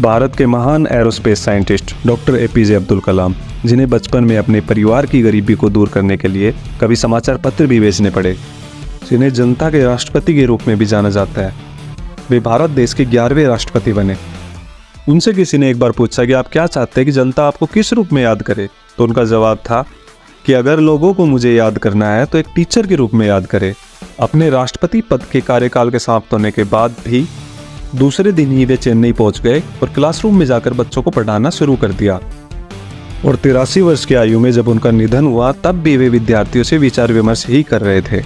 भारत के महान aerospace scientist doctor APJ Abdul Kalam, जिन्हें बचपन में अपने परिवार की गरीबी को दूर करने के लिए कभी समाचार पत्र भी बेचने पड़े, जिन्हें जनता के राष्ट्रपति के रूप में भी जाना जाता है। वे भारत देश के ग्यारहवें राष्ट्रपति बने। उनसे किसी ने एक बार पूछा कि आप क्या चाहते हैं कि जनता आपको किस रूप में याद करे? तो उनका जवाब था कि अगर लोगों को मुझे याद करना है तो एक टीचर के रूप में याद करे। अपने राष्ट्रपति पद के कार्यकाल के समाप्त होने के बाद भी दूसरे दिन ही वे चेन्नई पहुँच गए और क्लासरूम में जाकर बच्चों को पढ़ाना शुरू कर दिया। और तिरासी वर्ष की आयु में जब उनका निधन हुआ, तब भी वे विद्यार्थियों से विचार विमर्श ही कर रहे थे।